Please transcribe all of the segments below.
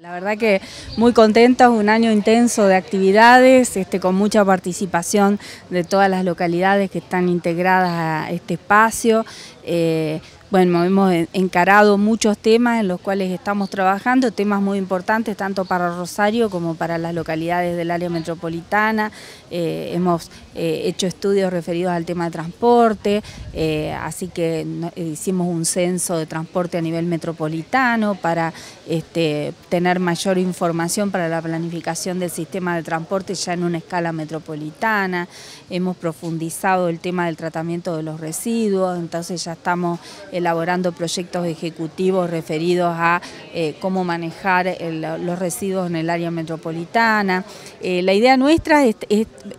La verdad que muy contenta, un año intenso de actividades, este, con mucha participación de todas las localidades que están integradas a este espacio. Eh, bueno, hemos encarado muchos temas en los cuales estamos trabajando, temas muy importantes tanto para Rosario como para las localidades del área metropolitana. Eh, hemos eh, hecho estudios referidos al tema de transporte, eh, así que hicimos un censo de transporte a nivel metropolitano para este, tener mayor información para la planificación del sistema de transporte ya en una escala metropolitana. Hemos profundizado el tema del tratamiento de los residuos, entonces ya estamos elaborando proyectos ejecutivos referidos a eh, cómo manejar los residuos en el área metropolitana. Eh, la idea nuestra es,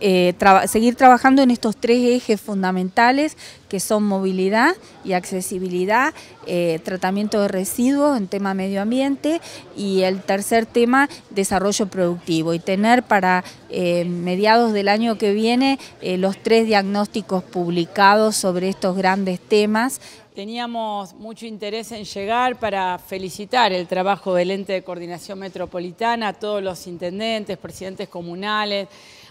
eh, seguir trabajando en estos tres ejes fundamentales que son movilidad y accesibilidad, tratamiento de residuos en tema medio ambiente y el tercer tema, desarrollo productivo y tener para mediados del año que viene los tres diagnósticos publicados sobre estos grandes temas Teníamos mucho interés en llegar para felicitar el trabajo del ente de coordinación metropolitana, a todos los intendentes, presidentes comunales,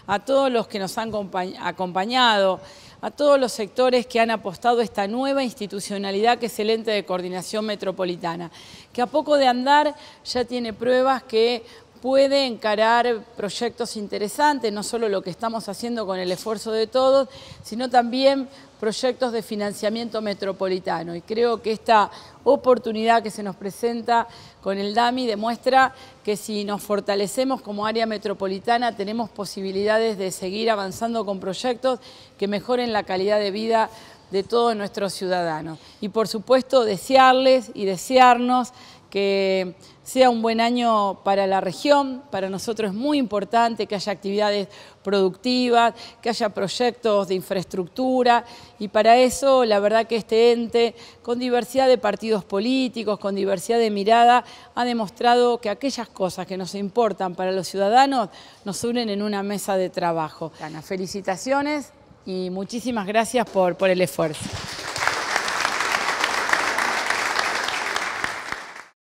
a todos los que nos han acompañado, a todos los sectores que han apostado esta nueva institucionalidad que es el ente de coordinación metropolitana, que a poco de andar ya tiene pruebas que puede encarar proyectos interesantes, no solo lo que estamos haciendo con el esfuerzo de todos, sino también proyectos de financiamiento metropolitano. Y creo que esta oportunidad que se nos presenta con el DAMI demuestra que si nos fortalecemos como área metropolitana tenemos posibilidades de seguir avanzando con proyectos que mejoren la calidad de vida de todos nuestros ciudadanos. Y por supuesto desearles y desearnos que sea un buen año para la región. Para nosotros es muy importante que haya actividades productivas, que haya proyectos de infraestructura y para eso la verdad que este ente, con diversidad de partidos políticos, con diversidad de mirada, ha demostrado que aquellas cosas que nos importan para los ciudadanos nos unen en una mesa de trabajo. Ana, felicitaciones y muchísimas gracias por, por el esfuerzo.